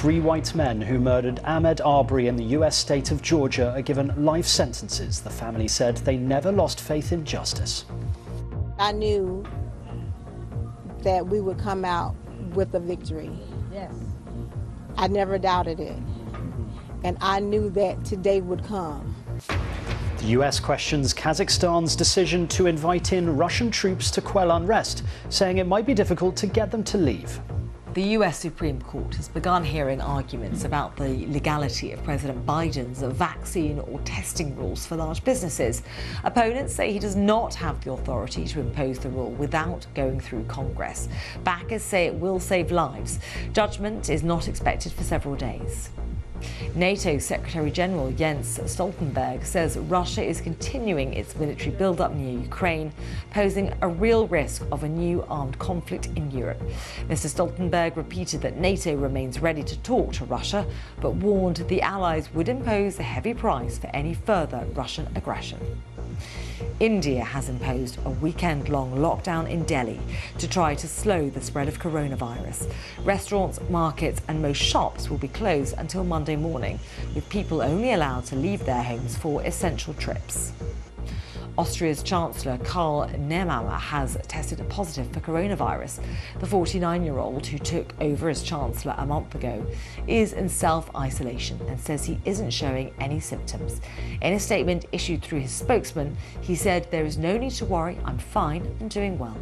Three white men who murdered Ahmaud Arbery in the US state of Georgia are given life sentences. The family said they never lost faith in justice. I knew that we would come out with a victory. Yes. I never doubted it. And I knew that today would come. The US questions Kazakhstan's decision to invite in Russian troops to quell unrest, saying it might be difficult to get them to leave. The US Supreme Court has begun hearing arguments about the legality of President Biden's vaccine or testing rules for large businesses. Opponents say he does not have the authority to impose the rule without going through Congress. Backers say it will save lives. Judgment is not expected for several days. NATO Secretary General Jens Stoltenberg says Russia is continuing its military buildup near Ukraine, posing a real risk of a new armed conflict in Europe. Mr. Stoltenberg repeated that NATO remains ready to talk to Russia, but warned the Allies would impose a heavy price for any further Russian aggression. India has imposed a weekend long lockdown in Delhi to try to slow the spread of coronavirus. Restaurants, markets, and most shops will be closed until Monday morning, with people only allowed to leave their homes for essential trips. Austria's Chancellor Karl Nehammer has tested positive for coronavirus. The 49 year old, who took over as Chancellor a month ago, is in self isolation and says he isn't showing any symptoms. In a statement issued through his spokesman, he said, There is no need to worry, I'm fine and doing well.